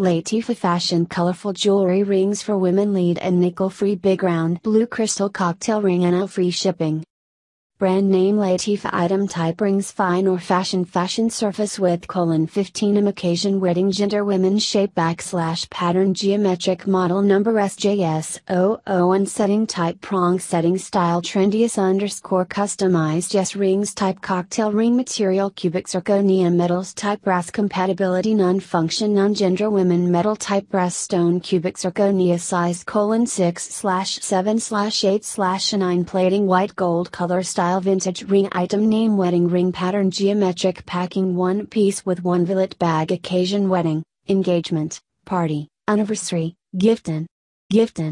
Lateefah Fashion Colorful Jewelry Rings for Women Lead and Nickel Free Big Round Blue Crystal Cocktail Ring and Free Shipping. Brand name Lateefah item type rings fine or fashion fashion surface width colon 15 m occasion wedding gender women shape backslash pattern geometric model number SJS 001 setting type prong setting style trendiest underscore customized yes rings type cocktail ring material cubic zirconia metals type brass compatibility non function non gender women metal type brass stone cubic zirconia size colon 6 slash 7 slash 8 slash 9 plating white gold color style style vintage ring item name wedding ring pattern geometric packing one piece with one billet bag occasion wedding, engagement, party, anniversary, giftin. Giftin.